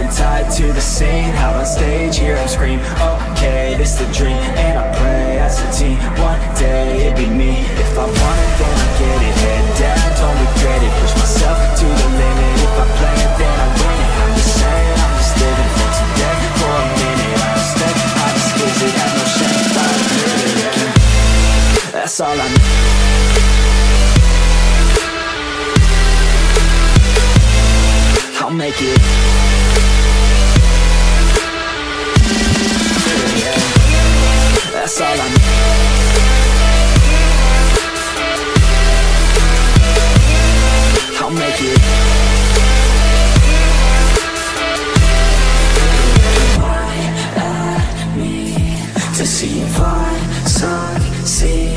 been tied to the scene. Out on stage, hear them scream Okay, this the dream. And I pray as a team One day, it be me. If I want it, then I get it Head down, don't regret it. Push myself to the limit. If I play it, then I win it. I'm just saying, I'm just living for today. For a minute, I respect How this gives it, have no shame That's all I need I'll make it That's all I need I'll make it to see if I succeed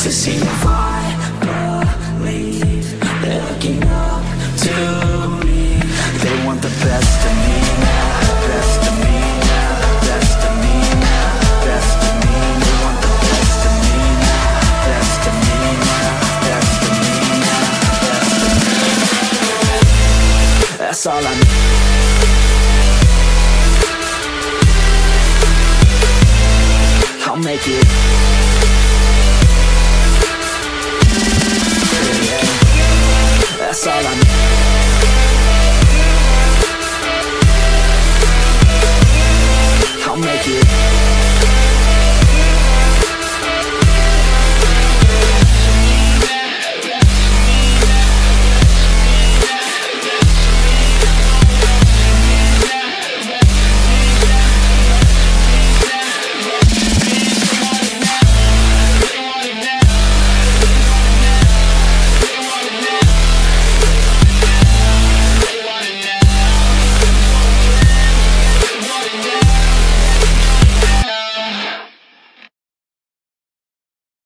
To see if I believe They're looking up to That's all I need I'll make it. That's all I need